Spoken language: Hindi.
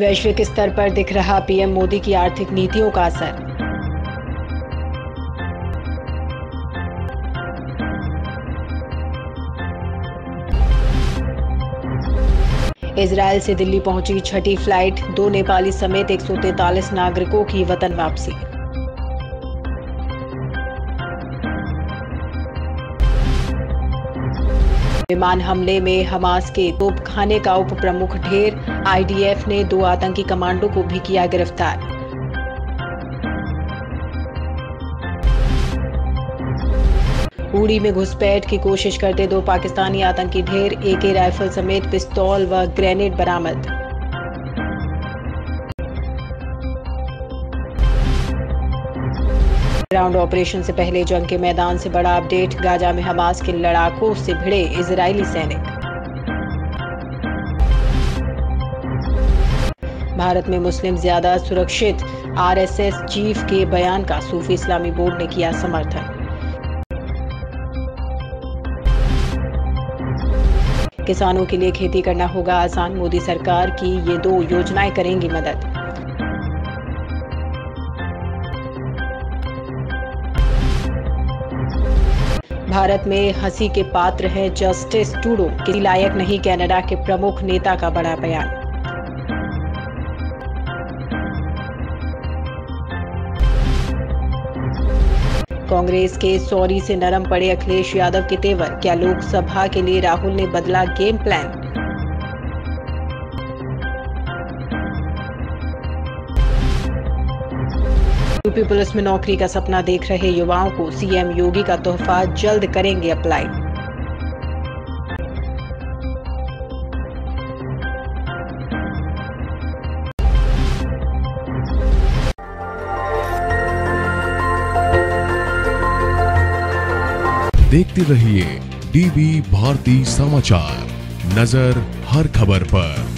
वैश्विक स्तर पर दिख रहा पीएम मोदी की आर्थिक नीतियों का असर। इसराइल से दिल्ली पहुँची छठी फ़्लाइट, दो नेपाली समेत एक नागरिकों की वतन वापसी। विमान हमले में हमास के तोपखाने का उप प्रमुख ढेर, आईडीएफ ने दो आतंकी कमांडो को भी किया गिरफ़्तार। उड़ी में घुसपैठ की कोशिश करते दो पाकिस्तानी आतंकी ढेर, एके राइफल समेत पिस्तौल व ग्रेनेड बरामद। ग्राउंड ऑपरेशन से पहले जंग के मैदान से बड़ा अपडेट, गाजा में हमास के लड़ाकों से भिड़े इजरायली सैनिक। भारत में मुस्लिम ज़्यादा सुरक्षित, आरएसएस चीफ के बयान का सूफी इस्लामी बोर्ड ने किया समर्थन। किसानों के लिए खेती करना होगा आसान, मोदी सरकार की ये दो योजनाएँ करेंगी मदद। भारत में हँसी के पात्र हैं जस्टिस टूडो, किसी लायक नहीं कनाडा के प्रमुख नेता का बड़ा बयान। कांग्रेस के सौरी से नरम पड़े अखिलेश यादव के तेवर, क्या लोकसभा के लिए राहुल ने बदला गेम प्लान? यूपी पुलिस में नौकरी का सपना देख रहे युवाओं को सीएम योगी का तोहफा जल्द करेंगे अप्लाई। देखते रहिए डीबी भारती समाचार। नज़र हर खबर पर।